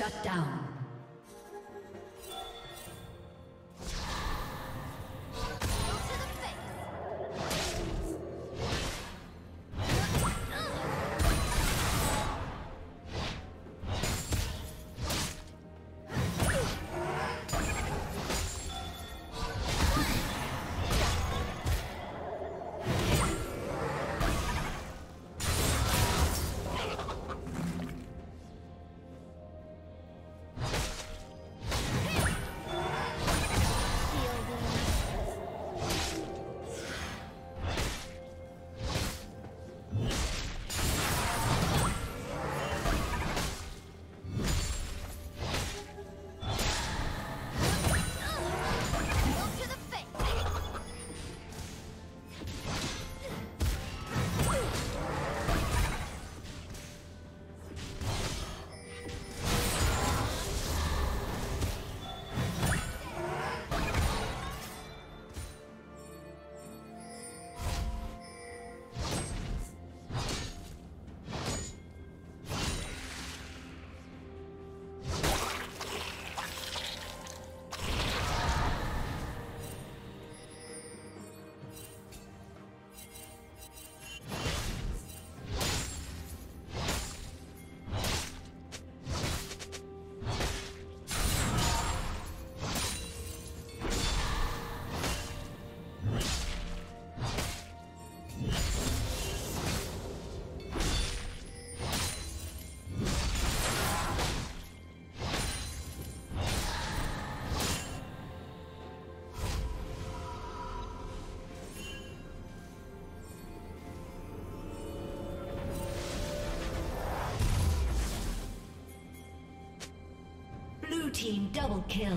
Shut down. Team double kill.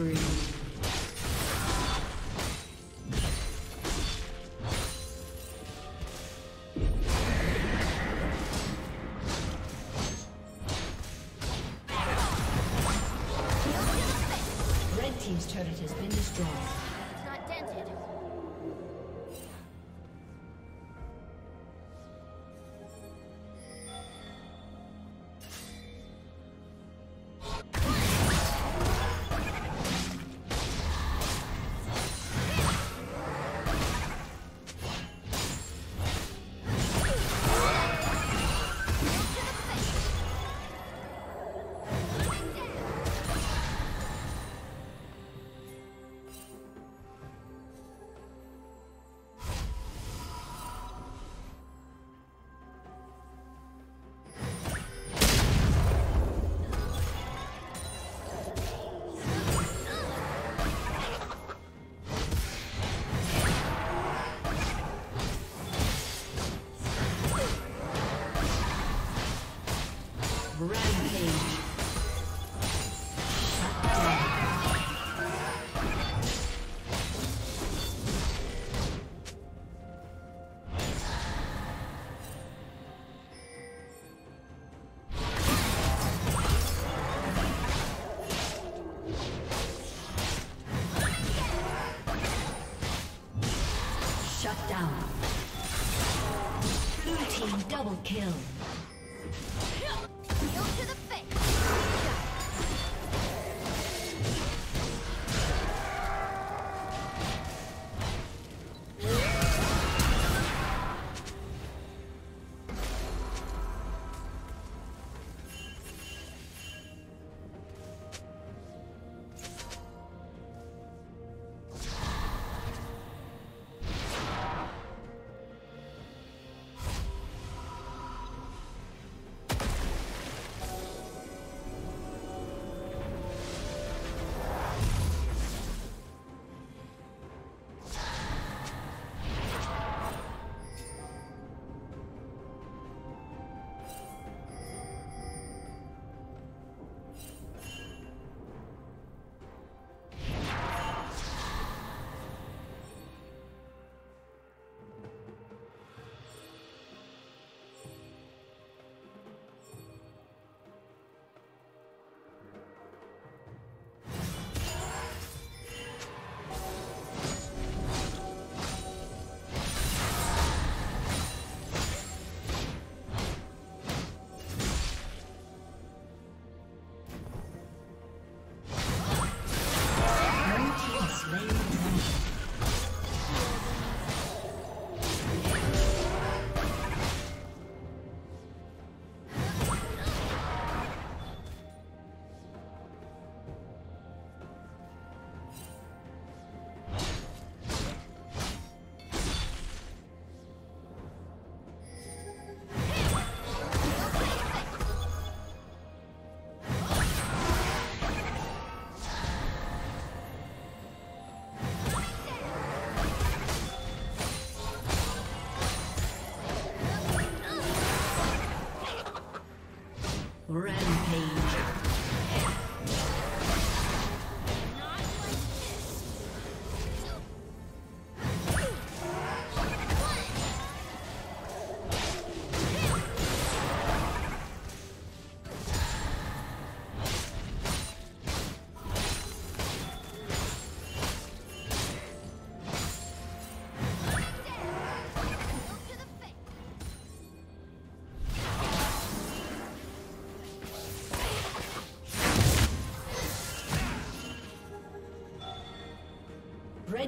Spree.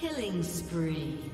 Killing spree.